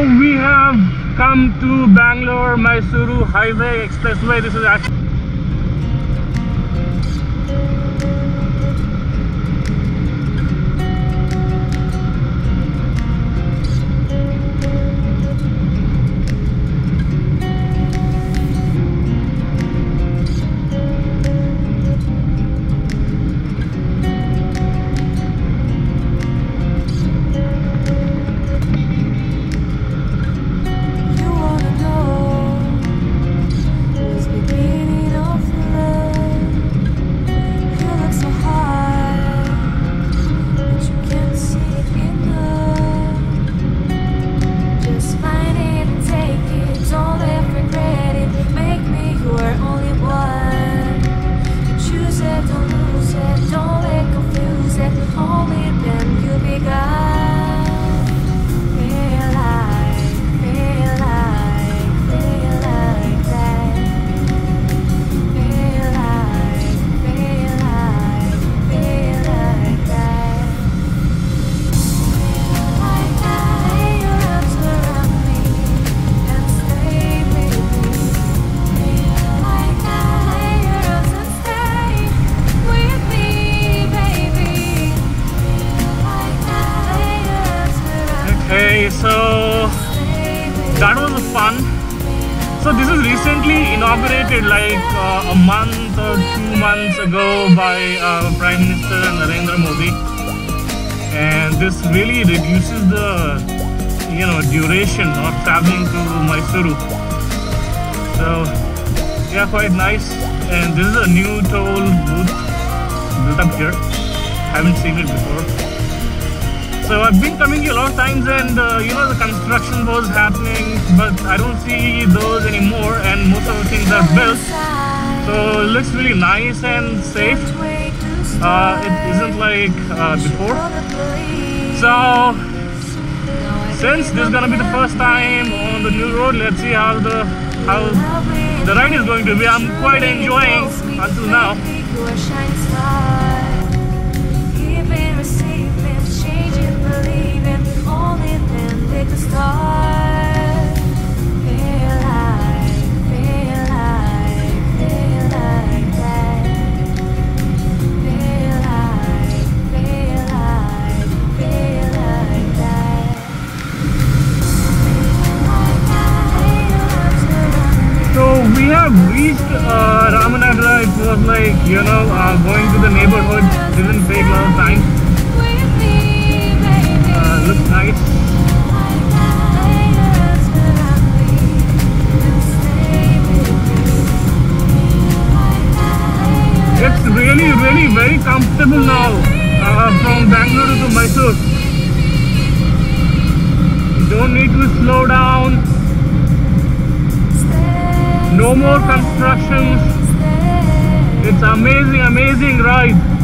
we have come to Bangalore Mysuru Highway Expressway. This is actually So that was fun. So this is recently inaugurated, like uh, a month or two months ago, by uh, Prime Minister Narendra Modi, and this really reduces the you know duration of traveling to Mysuru. So yeah, quite nice. And this is a new toll booth built up here. Haven't seen it before. So I've been coming here a lot of times and uh, you know the construction was happening but I don't see those anymore and most of the things are built. So it looks really nice and safe. Uh, it isn't like uh, before. So since this is gonna be the first time on the new road, let's see how the how the ride is going to be. I'm quite enjoying until now. Reached uh, Ramanagara. It was like you know uh, going to the neighborhood didn't take a lot of time. With me, baby. Uh, looks nice. Comfortable now uh, from Bangalore to Mysore. Don't need to slow down. No more constructions. It's amazing, amazing ride.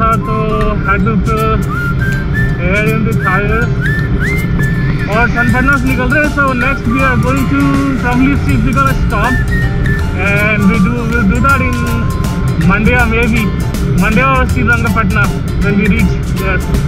था तो हेडलुक air in दायर और कन्फर्नस निकल रहे so next we are going to सबली seat because stop and we do we do that in Monday maybe Mandya और Srirangapatna we reach yes.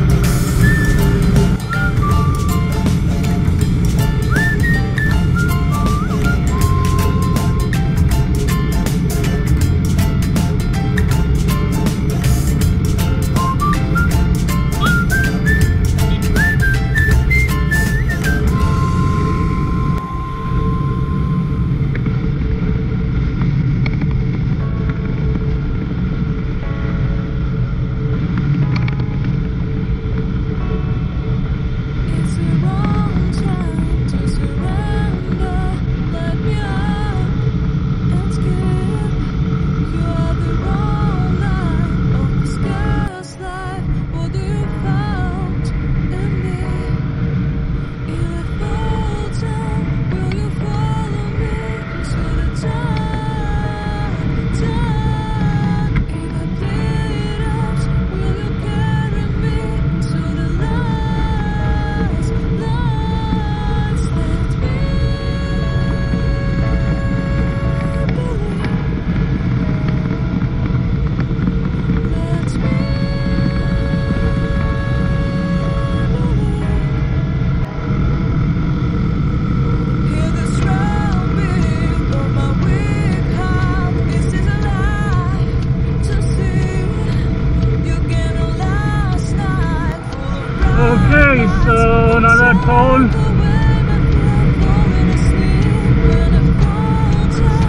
Another toll.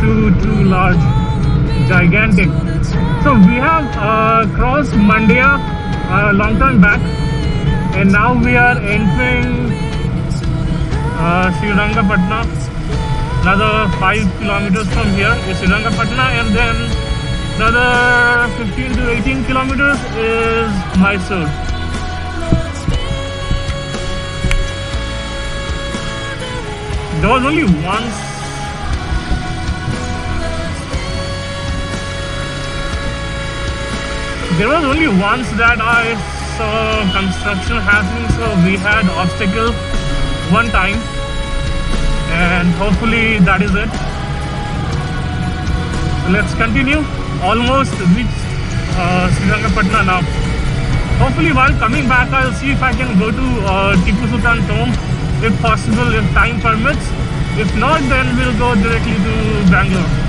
Too too large, gigantic. So we have uh, crossed Mandya a long time back, and now we are entering uh, Srirangapatna. Another five kilometers from here is Srirangapatna, and then another 15 to 18 kilometers is Mysore. There was only once there was only once that I saw construction happening, so we had obstacle one time, and hopefully that is it. So let's continue. Almost reached uh, Srirangapatna now. Hopefully, while coming back, I'll see if I can go to uh, Tipu Sultan tomb, if possible, if time permits. If not, then we'll go directly to Bangalore.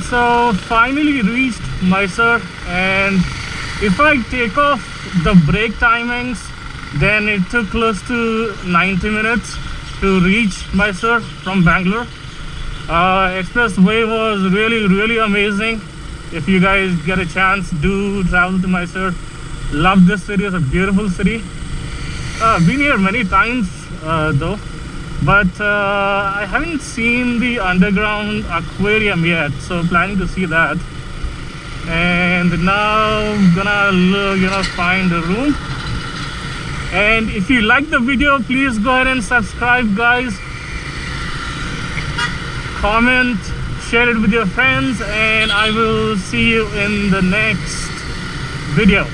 So finally reached Mysore and if I take off the break timings then it took close to 90 minutes to reach Mysore from Bangalore. Uh, expressway was really really amazing. If you guys get a chance, do travel to Mysore. Love this city, it's a beautiful city. Uh, been here many times uh, though but uh, I haven't seen the underground aquarium yet, so planning to see that. And now gonna look, you know find a room. And if you like the video, please go ahead and subscribe, guys. Comment, share it with your friends, and I will see you in the next video.